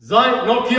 在の気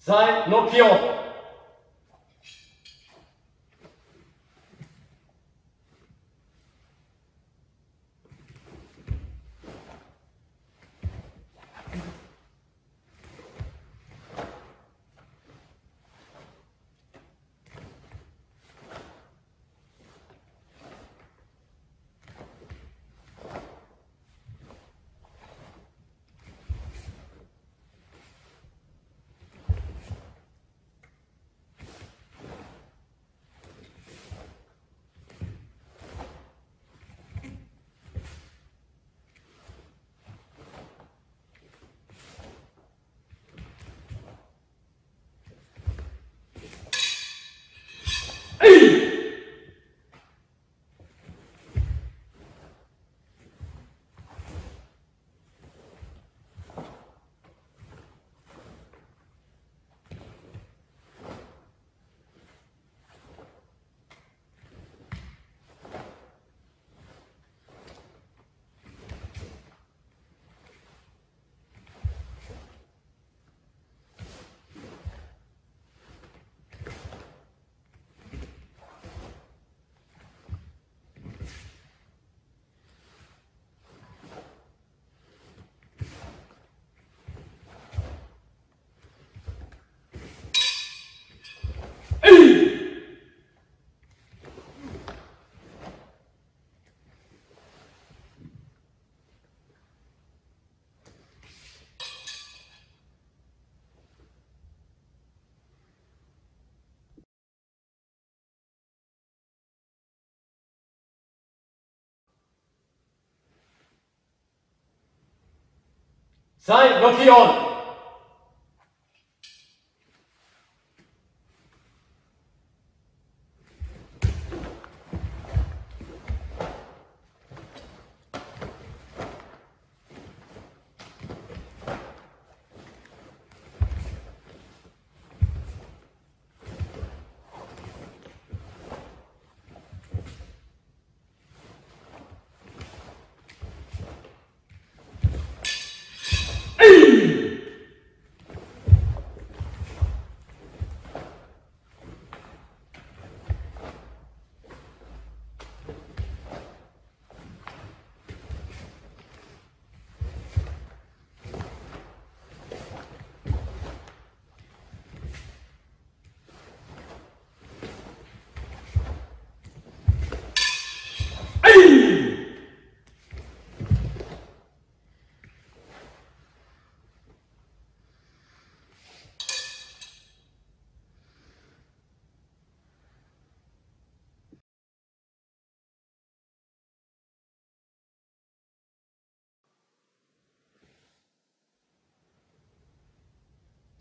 在の木を364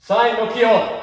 サインの起用